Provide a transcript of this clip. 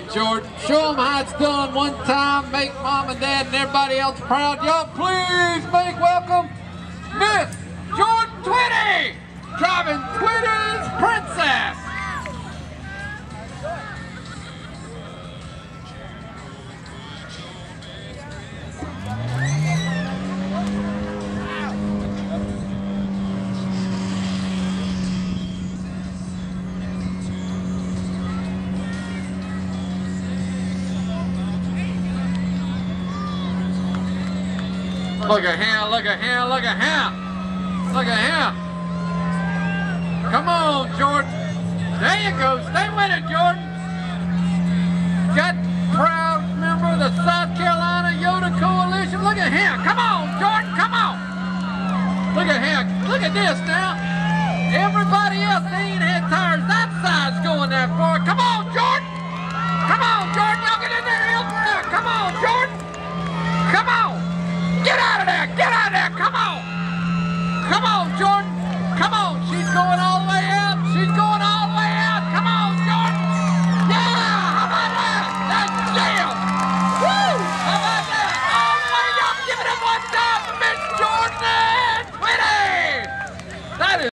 right, Jordan. Show them how it's done one time. Make mom and dad and everybody else proud. Y'all please make welcome Look at him, look at him, look at him. Look at him. Come on, Jordan. There you go. Stay with it, Jordan. Got proud member of the South Carolina Yoda Coalition. Look at him. Come on, Jordan. Come on. Look at him. Look at this now. Everybody else, there! Get out there! Come on!